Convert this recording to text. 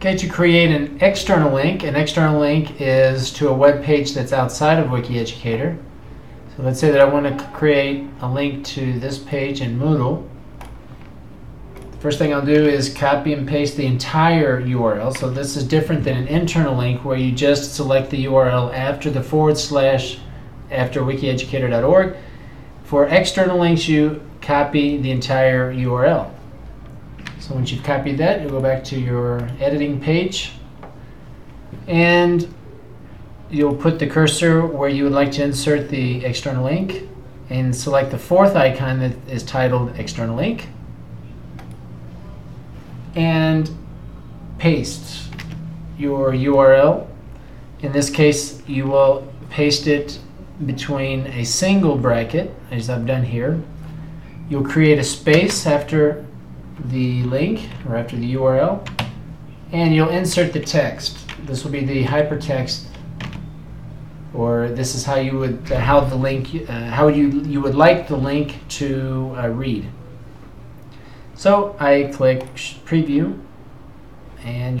Okay, to create an external link, an external link is to a web page that's outside of WikiEducator. So let's say that I want to create a link to this page in Moodle. The first thing I'll do is copy and paste the entire URL. So this is different than an internal link where you just select the URL after the forward slash after wikieducator.org. For external links, you copy the entire URL. So once you've copied that, you'll go back to your editing page and you'll put the cursor where you would like to insert the external link and select the fourth icon that is titled external link and paste your URL. In this case, you will paste it between a single bracket, as I've done here. You'll create a space after the link or after the URL and you'll insert the text. This will be the hypertext or this is how you would uh, how the link uh, how you you would like the link to uh, read. So I click preview and